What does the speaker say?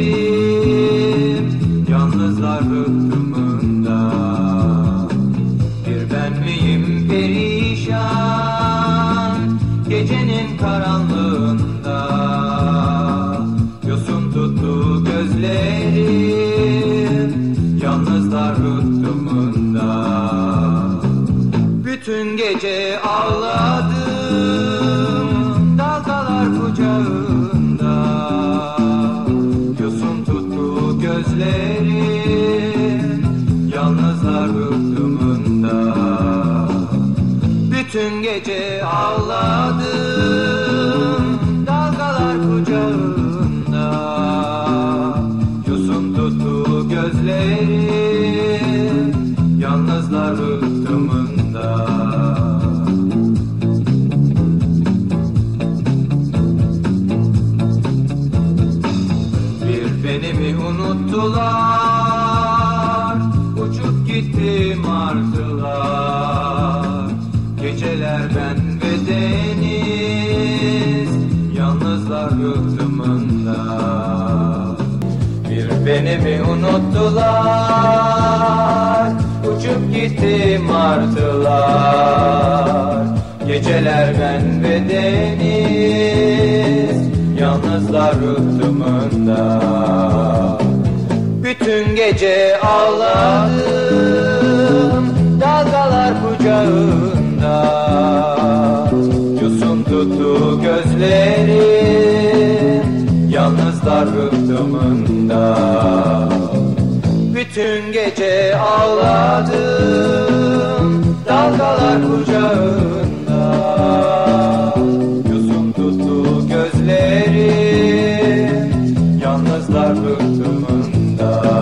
gözlerim Yalnızlar rıhtımında Bir ben miyim perişan? Gecenin karanlığında Rıhtımında Bütün gece ağladım Dalgalar kucağında. Yosun tuttu gözlerim Yalnızlar rıhtımında Bir beni mi unuttular Uçup gitti martılar Geceler ben ve deniz Yalnızlar rıhtımında Bir beni mi unuttular Uçup gitti martılar Geceler ben ve deniz Yalnızlar rıhtımında Bütün gece ağladım yaslar rıhtımında. Bütün gece ağladım Dalgalar kucağında. Yusum tuttu gözlerim Yalnızlar rıhtımında.